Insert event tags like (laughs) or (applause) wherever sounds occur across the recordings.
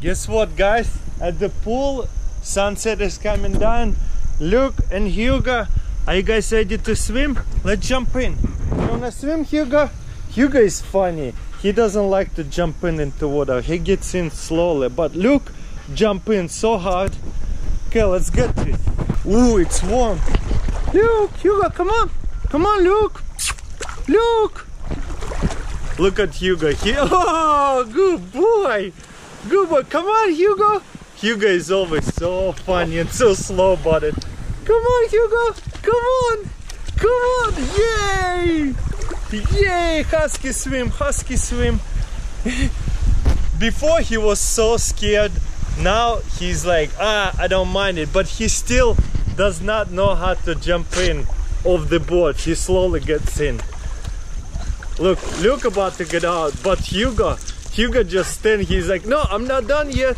Guess what, guys? At the pool, sunset is coming down. Luke and Hugo, are you guys ready to swim? Let's jump in. You wanna swim, Hugo? Hugo is funny. He doesn't like to jump in into water. He gets in slowly. But Luke, jump in so hard. Okay, let's get it. Ooh, it's warm. Luke, Hugo, come on. Come on, Luke. Luke. Look at Hugo. here (laughs) oh, good boy. Good boy. Come on, Hugo. Hugo is always so funny and so slow it. Come on, Hugo. Come on. Come on. Yay. Yay. Husky swim. Husky swim. (laughs) Before he was so scared. Now he's like, ah, I don't mind it. But he still does not know how to jump in off the board. He slowly gets in. Look, Luke about to get out, but Hugo, Hugo just stand. He's like, no, I'm not done yet.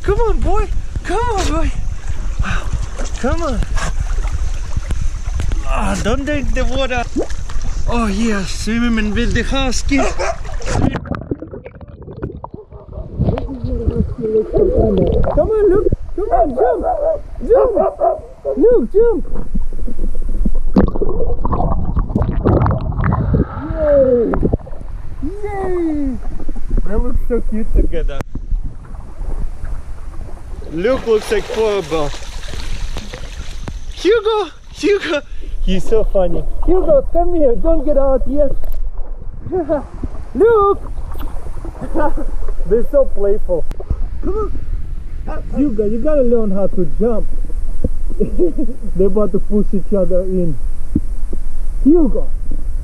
Come on, boy. Come on, boy. Come on. Ah, don't drink the water. Oh yeah, swimming with the husky. Come on, Luke. Come on, jump. Jump. Luke, jump. Yay! Yay! They look so cute together. Luke looks like horrible. Hugo! Hugo! He's so funny. Hugo, come here. Don't get out yet. (laughs) Luke! (laughs) They're so playful. Come on. Hugo, you gotta learn how to jump. (laughs) They're about to push each other in. Hugo!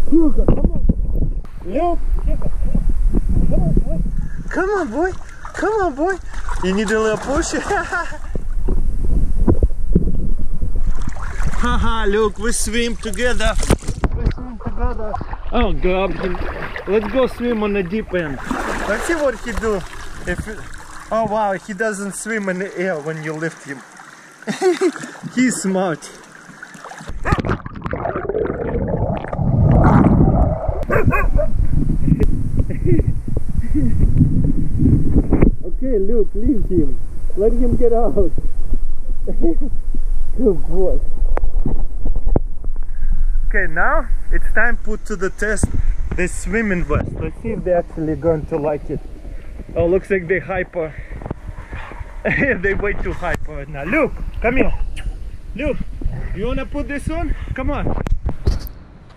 Hugo, come on. Luke, Hugo, come on. Come on, boy. Come on, boy. Come on, boy. You need a little push. (laughs) Haha, look, we swim together. We swim together. Oh, God. Let's go swim on the deep end. Let's see what he do. If it... Oh, wow, he doesn't swim in the air when you lift him. (laughs) He's smart. okay, Him. Let him get out. (laughs) Good boy. Okay, now it's time put to the test the swimming vest. Let's see if they're actually going to like it. Oh, looks like they hyper. (laughs) they way too hyper right now. Luke, come here. Luke, you wanna put this on? Come on.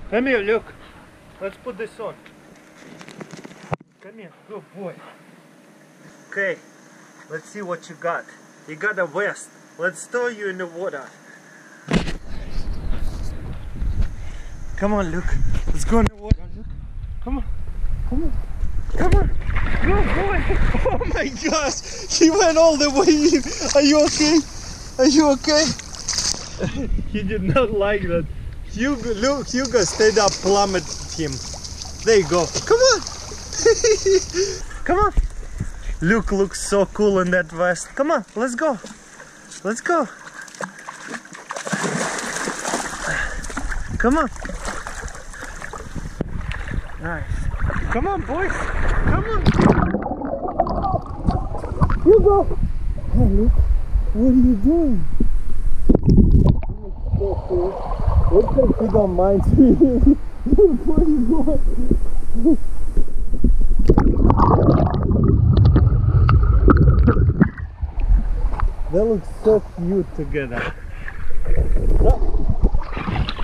Come here, Luke. Let's put this on. Come here, good boy. Okay, let's see what you got. You got a vest. Let's throw you in the water. Come on, Luke. Let's go in the water, Luke. Come on. Come on. Come on. Good boy. (laughs) Oh my gosh. He went all the way. Are you okay? Are you okay? (laughs) he did not like that. Hugo, Luke, Hugo stayed up, plummeted him. There you go. Come on. (laughs) Come on. Luke looks so cool in that vest. Come on, let's go. Let's go. Come on. Nice. Come on, boys. Come on. Hugo. Hey, Luke. What are you doing? Looks like you don't mind (laughs) what are you doing? They look so cute together.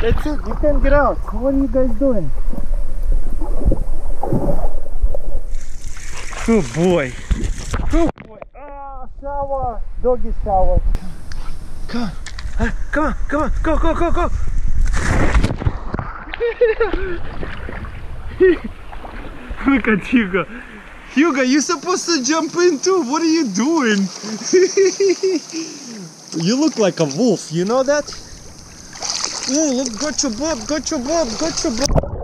That's it, you can get out. What are you guys doing? Good boy. Good boy. Ah, shower. Doggy shower. Come on. Come on, come on. Go, go, go, go. (laughs) Look at Hugo. Hugo, you're supposed to jump in too. What are you doing? (laughs) you look like a wolf, you know that? Oh, look, got your bob, got your bob, got your bob.